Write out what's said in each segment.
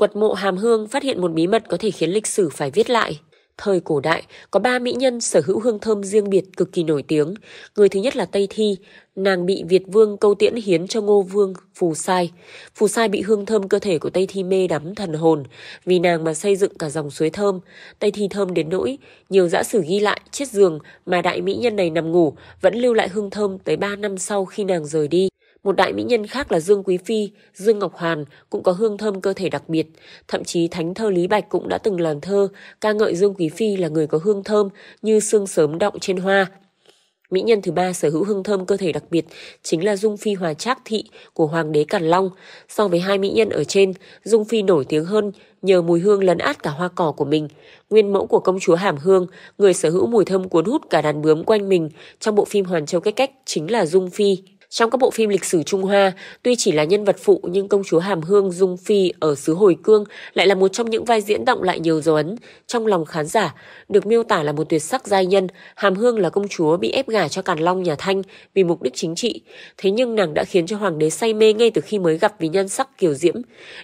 Quật mộ Hàm Hương phát hiện một bí mật có thể khiến lịch sử phải viết lại. Thời cổ đại, có ba mỹ nhân sở hữu hương thơm riêng biệt cực kỳ nổi tiếng. Người thứ nhất là Tây Thi, nàng bị Việt vương câu tiễn hiến cho ngô vương Phù Sai. Phù Sai bị hương thơm cơ thể của Tây Thi mê đắm thần hồn, vì nàng mà xây dựng cả dòng suối thơm. Tây Thi thơm đến nỗi, nhiều giã sử ghi lại chiếc giường mà đại mỹ nhân này nằm ngủ vẫn lưu lại hương thơm tới 3 năm sau khi nàng rời đi. Một đại mỹ nhân khác là Dương Quý Phi, Dương Ngọc Hoàn cũng có hương thơm cơ thể đặc biệt. Thậm chí thánh thơ Lý Bạch cũng đã từng làm thơ ca ngợi Dương Quý Phi là người có hương thơm như sương sớm động trên hoa. Mỹ nhân thứ ba sở hữu hương thơm cơ thể đặc biệt chính là Dung Phi Hòa Trác Thị của Hoàng đế Càn Long. So với hai mỹ nhân ở trên, Dung Phi nổi tiếng hơn nhờ mùi hương lấn át cả hoa cỏ của mình. Nguyên mẫu của công chúa Hàm Hương, người sở hữu mùi thơm cuốn hút cả đàn bướm quanh mình trong bộ phim Hoàn Châu Cách Cách chính là Dung Phi. Trong các bộ phim lịch sử Trung Hoa, tuy chỉ là nhân vật phụ nhưng công chúa Hàm Hương Dung Phi ở xứ Hồi Cương lại là một trong những vai diễn động lại nhiều dấu ấn trong lòng khán giả. Được miêu tả là một tuyệt sắc giai nhân, Hàm Hương là công chúa bị ép gả cho Càn Long nhà Thanh vì mục đích chính trị. Thế nhưng nàng đã khiến cho hoàng đế say mê ngay từ khi mới gặp vì nhân sắc kiều diễm.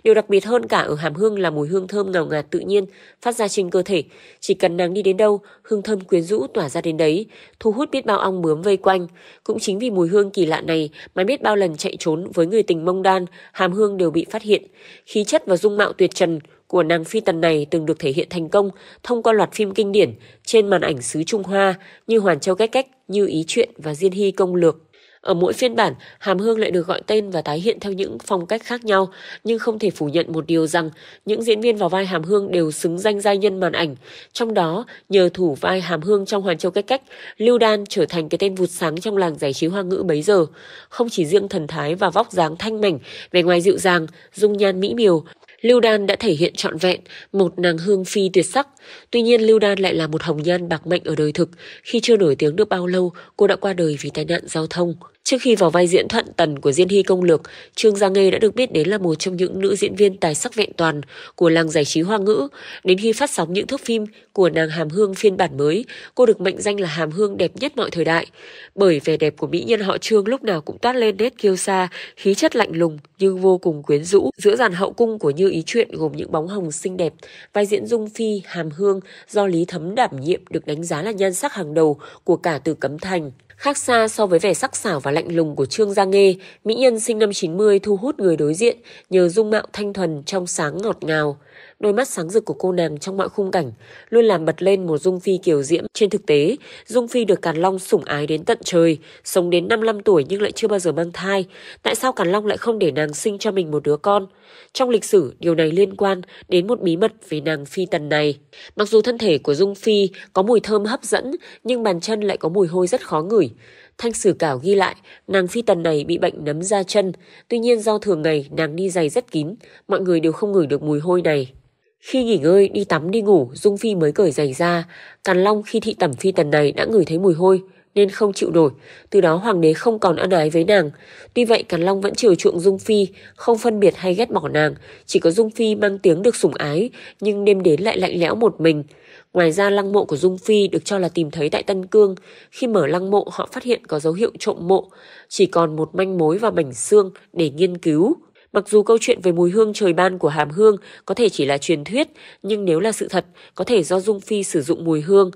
Điều đặc biệt hơn cả ở Hàm Hương là mùi hương thơm ngào ngạt tự nhiên phát ra trên cơ thể. Chỉ cần nàng đi đến đâu, hương thơm quyến rũ tỏa ra đến đấy, thu hút biết bao ong bướm vây quanh. Cũng chính vì mùi hương kỳ lạ này này mà biết bao lần chạy trốn với người tình mông đan, hàm hương đều bị phát hiện. Khí chất và dung mạo tuyệt trần của nàng phi tần này từng được thể hiện thành công thông qua loạt phim kinh điển trên màn ảnh xứ Trung Hoa như Hoàn Châu Cách Cách, Như Ý Chuyện và Diên Hy Công Lược. Ở mỗi phiên bản, Hàm Hương lại được gọi tên và tái hiện theo những phong cách khác nhau, nhưng không thể phủ nhận một điều rằng những diễn viên vào vai Hàm Hương đều xứng danh giai nhân màn ảnh. Trong đó, nhờ thủ vai Hàm Hương trong Hoàn Châu Cách Cách, Lưu Đan trở thành cái tên vụt sáng trong làng giải trí hoa ngữ bấy giờ. Không chỉ riêng thần thái và vóc dáng thanh mảnh, vẻ ngoài dịu dàng, dung nhan mỹ miều, Lưu Đan đã thể hiện trọn vẹn một nàng hương phi tuyệt sắc. Tuy nhiên Lưu Đan lại là một hồng nhan bạc mệnh ở đời thực. Khi chưa nổi tiếng được bao lâu, cô đã qua đời vì tai nạn giao thông. Trước khi vào vai diễn Thuận Tần của Diên Hy Công Lược, Trương Gia Nghê đã được biết đến là một trong những nữ diễn viên tài sắc vẹn toàn của làng giải trí hoa ngữ. Đến khi phát sóng những thước phim của nàng Hàm Hương phiên bản mới, cô được mệnh danh là Hàm Hương đẹp nhất mọi thời đại. Bởi vẻ đẹp của mỹ nhân họ Trương lúc nào cũng toát lên nét kiêu sa, khí chất lạnh lùng nhưng vô cùng quyến rũ. Giữa dàn hậu cung của Như Ý Chuyện gồm những bóng hồng xinh đẹp, vai diễn Dung Phi, Hàm Hương do Lý Thấm đảm nhiệm được đánh giá là nhan sắc hàng đầu của cả từ Cấm Thành. Khác xa so với vẻ sắc sảo và lạnh lùng của Trương Gia Nghê, mỹ nhân sinh năm 90 thu hút người đối diện nhờ dung mạo thanh thuần trong sáng ngọt ngào. Đôi mắt sáng rực của cô nàng trong mọi khung cảnh luôn làm bật lên một Dung Phi kiều diễm. Trên thực tế, Dung Phi được Càn Long sủng ái đến tận trời, sống đến 55 tuổi nhưng lại chưa bao giờ mang thai. Tại sao Càn Long lại không để nàng sinh cho mình một đứa con? Trong lịch sử, điều này liên quan đến một bí mật về nàng Phi Tần này. Mặc dù thân thể của Dung Phi có mùi thơm hấp dẫn, nhưng bàn chân lại có mùi hôi rất khó ngửi. Thanh sử cảo ghi lại, nàng phi tần này bị bệnh nấm da chân, tuy nhiên do thường ngày nàng đi giày rất kín, mọi người đều không ngửi được mùi hôi này. Khi nghỉ ngơi, đi tắm đi ngủ, Dung Phi mới cởi giày ra. Càn Long khi thị tẩm phi tần này đã ngửi thấy mùi hôi, nên không chịu nổi. Từ đó hoàng đế không còn ân ái với nàng. Tuy vậy Càn Long vẫn chiều chuộng Dung Phi, không phân biệt hay ghét bỏ nàng. Chỉ có Dung Phi mang tiếng được sủng ái, nhưng đêm đến lại lạnh lẽo một mình. Ngoài ra lăng mộ của Dung Phi được cho là tìm thấy tại Tân Cương. Khi mở lăng mộ họ phát hiện có dấu hiệu trộm mộ, chỉ còn một manh mối và mảnh xương để nghiên cứu. Mặc dù câu chuyện về mùi hương trời ban của Hàm Hương có thể chỉ là truyền thuyết, nhưng nếu là sự thật, có thể do Dung Phi sử dụng mùi hương.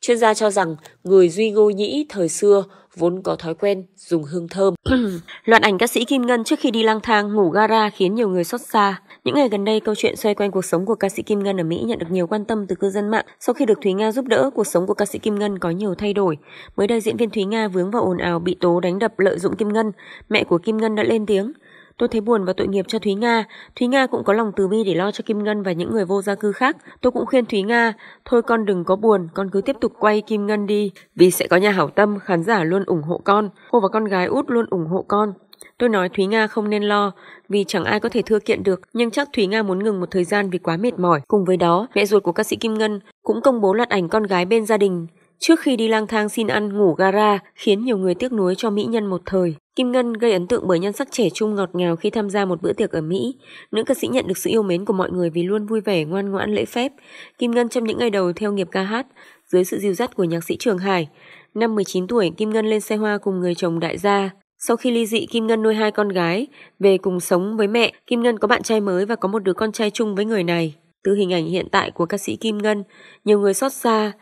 Chuyên gia cho rằng người Duy Ngô Nhĩ thời xưa vốn có thói quen dùng hương thơm. Loạt ảnh ca sĩ Kim Ngân trước khi đi lang thang ngủ gara khiến nhiều người xót xa. Những ngày gần đây, câu chuyện xoay quanh cuộc sống của ca sĩ Kim Ngân ở Mỹ nhận được nhiều quan tâm từ cư dân mạng. Sau khi được Thúy Nga giúp đỡ, cuộc sống của ca sĩ Kim Ngân có nhiều thay đổi. Mới đây, diễn viên Thúy Nga vướng vào ồn ào bị tố đánh đập lợi dụng Kim Ngân. Mẹ của Kim Ngân đã lên tiếng. Tôi thấy buồn và tội nghiệp cho Thúy Nga. Thúy Nga cũng có lòng từ bi để lo cho Kim Ngân và những người vô gia cư khác. Tôi cũng khuyên Thúy Nga, thôi con đừng có buồn, con cứ tiếp tục quay Kim Ngân đi. Vì sẽ có nhà hảo tâm, khán giả luôn ủng hộ con. Cô và con gái út luôn ủng hộ con. Tôi nói Thúy Nga không nên lo, vì chẳng ai có thể thưa kiện được, nhưng chắc Thúy Nga muốn ngừng một thời gian vì quá mệt mỏi. Cùng với đó, mẹ ruột của ca sĩ Kim Ngân cũng công bố loạt ảnh con gái bên gia đình trước khi đi lang thang xin ăn ngủ gara khiến nhiều người tiếc nuối cho mỹ nhân một thời. Kim Ngân gây ấn tượng bởi nhan sắc trẻ trung ngọt ngào khi tham gia một bữa tiệc ở Mỹ. Nữ ca sĩ nhận được sự yêu mến của mọi người vì luôn vui vẻ, ngoan ngoãn, lễ phép. Kim Ngân trong những ngày đầu theo nghiệp ca hát, dưới sự dìu dắt của nhạc sĩ Trường Hải. Năm 19 tuổi, Kim Ngân lên xe hoa cùng người chồng đại gia. Sau khi ly dị, Kim Ngân nuôi hai con gái, về cùng sống với mẹ. Kim Ngân có bạn trai mới và có một đứa con trai chung với người này. Từ hình ảnh hiện tại của ca sĩ Kim Ngân, nhiều người xót xa.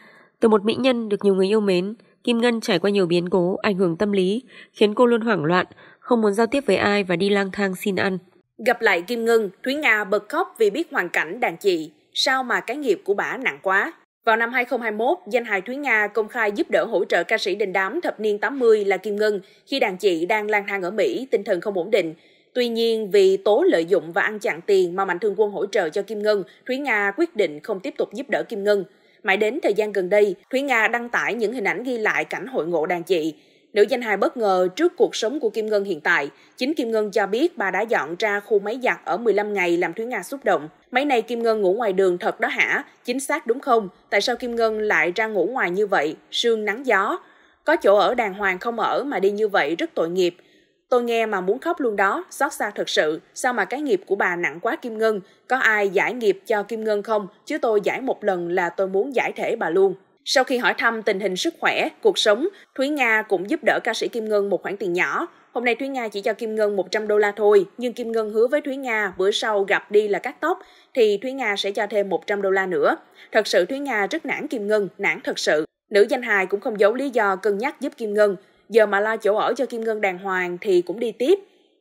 Từ một mỹ nhân được nhiều người yêu mến, Kim Ngân trải qua nhiều biến cố, ảnh hưởng tâm lý, khiến cô luôn hoảng loạn, không muốn giao tiếp với ai và đi lang thang xin ăn. Gặp lại Kim Ngân, Thúy Nga bật khóc vì biết hoàn cảnh đàn chị. Sao mà cái nghiệp của bà nặng quá? Vào năm 2021, danh hài Thúy Nga công khai giúp đỡ hỗ trợ ca sĩ đình đám thập niên 80 là Kim Ngân khi đàn chị đang lang thang ở Mỹ, tinh thần không ổn định. Tuy nhiên, vì tố lợi dụng và ăn chặn tiền mà Mạnh Thường Quân hỗ trợ cho Kim Ngân, Thúy Nga quyết định không tiếp tục giúp đỡ Kim Ngân. Mãi đến thời gian gần đây, Thúy Nga đăng tải những hình ảnh ghi lại cảnh hội ngộ đàn chị. Nữ danh hài bất ngờ trước cuộc sống của Kim Ngân hiện tại. Chính Kim Ngân cho biết bà đã dọn ra khu máy giặt ở 15 ngày làm Thúy Nga xúc động. Mấy này Kim Ngân ngủ ngoài đường thật đó hả? Chính xác đúng không? Tại sao Kim Ngân lại ra ngủ ngoài như vậy? Sương nắng gió. Có chỗ ở đàng hoàng không ở mà đi như vậy rất tội nghiệp. Tôi nghe mà muốn khóc luôn đó, xót xa thật sự. Sao mà cái nghiệp của bà nặng quá Kim Ngân? Có ai giải nghiệp cho Kim Ngân không? Chứ tôi giải một lần là tôi muốn giải thể bà luôn. Sau khi hỏi thăm tình hình sức khỏe, cuộc sống, Thúy Nga cũng giúp đỡ ca sĩ Kim Ngân một khoản tiền nhỏ. Hôm nay Thúy Nga chỉ cho Kim Ngân 100 đô la thôi, nhưng Kim Ngân hứa với Thúy Nga bữa sau gặp đi là cắt tóc, thì Thúy Nga sẽ cho thêm 100 đô la nữa. Thật sự Thúy Nga rất nản Kim Ngân, nản thật sự. Nữ danh hài cũng không giấu lý do cân nhắc giúp Kim Ngân. Giờ mà lo chỗ ở cho Kim Ngân đàng hoàng thì cũng đi tiếp.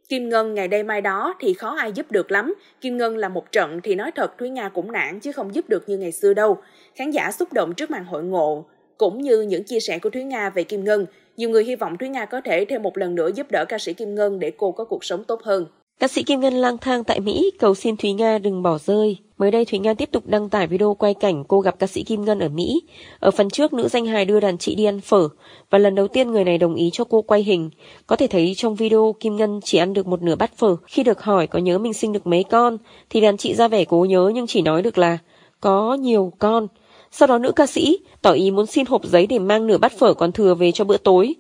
Kim Ngân ngày đây mai đó thì khó ai giúp được lắm. Kim Ngân là một trận thì nói thật Thúy Nga cũng nản chứ không giúp được như ngày xưa đâu. Khán giả xúc động trước màn hội ngộ, cũng như những chia sẻ của Thúy Nga về Kim Ngân. Nhiều người hy vọng Thúy Nga có thể thêm một lần nữa giúp đỡ ca sĩ Kim Ngân để cô có cuộc sống tốt hơn. Ca sĩ Kim Ngân lang thang tại Mỹ cầu xin Thúy Nga đừng bỏ rơi. Mới đây Thúy Nga tiếp tục đăng tải video quay cảnh cô gặp ca sĩ Kim Ngân ở Mỹ. Ở phần trước, nữ danh hài đưa đàn chị đi ăn phở và lần đầu tiên người này đồng ý cho cô quay hình. Có thể thấy trong video Kim Ngân chỉ ăn được một nửa bát phở. Khi được hỏi có nhớ mình sinh được mấy con thì đàn chị ra vẻ cố nhớ nhưng chỉ nói được là có nhiều con. Sau đó nữ ca sĩ tỏ ý muốn xin hộp giấy để mang nửa bát phở còn thừa về cho bữa tối.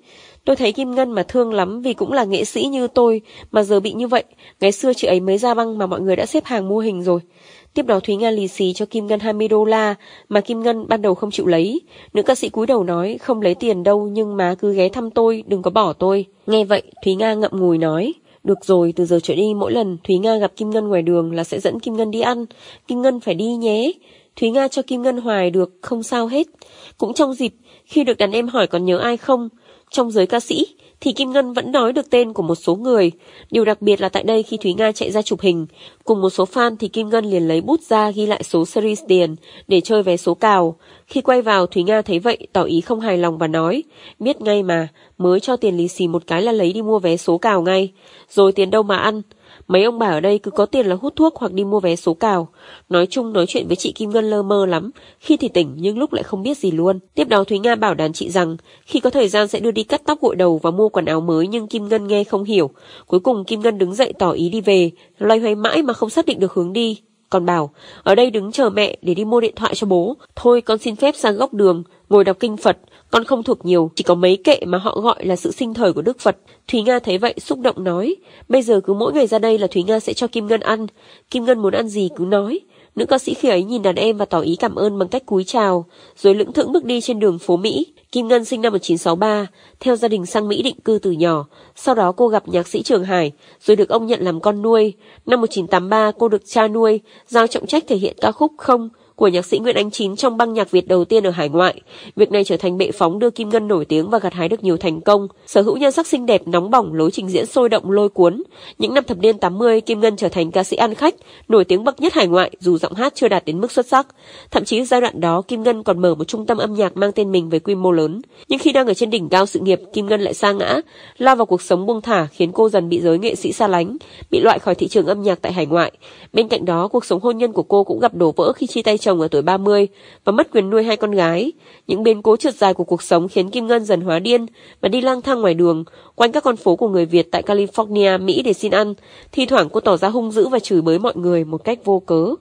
Tôi thấy Kim Ngân mà thương lắm vì cũng là nghệ sĩ như tôi mà giờ bị như vậy. Ngày xưa chị ấy mới ra băng mà mọi người đã xếp hàng mua hình rồi. Tiếp đó Thúy Nga lì xì cho Kim Ngân 20 đô la mà Kim Ngân ban đầu không chịu lấy. Nữ ca sĩ cúi đầu nói không lấy tiền đâu nhưng má cứ ghé thăm tôi, đừng có bỏ tôi. Nghe vậy Thúy Nga ngậm ngùi nói. Được rồi, từ giờ trở đi mỗi lần Thúy Nga gặp Kim Ngân ngoài đường là sẽ dẫn Kim Ngân đi ăn. Kim Ngân phải đi nhé. Thúy Nga cho Kim Ngân hoài được, không sao hết. Cũng trong dịp, khi được đàn em hỏi còn nhớ ai không, trong giới ca sĩ, thì Kim Ngân vẫn nói được tên của một số người. Điều đặc biệt là tại đây khi Thúy Nga chạy ra chụp hình, cùng một số fan thì Kim Ngân liền lấy bút ra ghi lại số series tiền để chơi vé số cào. Khi quay vào, Thúy Nga thấy vậy, tỏ ý không hài lòng và nói, biết ngay mà, mới cho tiền lì xì một cái là lấy đi mua vé số cào ngay, rồi tiền đâu mà ăn. Mấy ông bà ở đây cứ có tiền là hút thuốc hoặc đi mua vé số cào. Nói chung nói chuyện với chị Kim Ngân lơ mơ lắm, khi thì tỉnh nhưng lúc lại không biết gì luôn. Tiếp đó Thúy Nga bảo đàn chị rằng khi có thời gian sẽ đưa đi cắt tóc gội đầu và mua quần áo mới nhưng Kim Ngân nghe không hiểu. Cuối cùng Kim Ngân đứng dậy tỏ ý đi về, loay hoay mãi mà không xác định được hướng đi. Còn bảo, ở đây đứng chờ mẹ để đi mua điện thoại cho bố. Thôi con xin phép sang góc đường, ngồi đọc kinh Phật. Con không thuộc nhiều, chỉ có mấy kệ mà họ gọi là sự sinh thời của Đức Phật. Thúy Nga thấy vậy xúc động nói, bây giờ cứ mỗi ngày ra đây là Thúy Nga sẽ cho Kim Ngân ăn. Kim Ngân muốn ăn gì cứ nói. Nữ ca sĩ khi ấy nhìn đàn em và tỏ ý cảm ơn bằng cách cúi chào, rồi lững thững bước đi trên đường phố Mỹ. Kim Ngân sinh năm 1963, theo gia đình sang Mỹ định cư từ nhỏ. Sau đó cô gặp nhạc sĩ Trường Hải, rồi được ông nhận làm con nuôi. Năm 1983, cô được cha nuôi, giao trọng trách thể hiện ca khúc Không, của nhạc sĩ Nguyễn Ánh Chín trong băng nhạc Việt đầu tiên ở hải ngoại. Việc này trở thành bệ phóng đưa Kim Ngân nổi tiếng và gặt hái được nhiều thành công. Sở hữu nhan sắc xinh đẹp, nóng bỏng, lối trình diễn sôi động lôi cuốn. Những năm thập niên 80, Kim Ngân trở thành ca sĩ ăn khách, nổi tiếng bậc nhất hải ngoại dù giọng hát chưa đạt đến mức xuất sắc. Thậm chí giai đoạn đó, Kim Ngân còn mở một trung tâm âm nhạc mang tên mình với quy mô lớn. Nhưng khi đang ở trên đỉnh cao sự nghiệp, Kim Ngân lại sa ngã, lao vào cuộc sống buông thả khiến cô dần bị giới nghệ sĩ xa lánh, bị loại khỏi thị trường âm nhạc tại hải ngoại. Bên cạnh đó, cuộc sống hôn nhân của cô cũng gặp đổ vỡ khi chia tay chồng ở tuổi 30 và mất quyền nuôi hai con gái. Những biến cố trượt dài của cuộc sống khiến Kim Ngân dần hóa điên và đi lang thang ngoài đường, quanh các con phố của người Việt tại California, Mỹ để xin ăn. Thi thoảng cô tỏ ra hung dữ và chửi bới mọi người một cách vô cớ.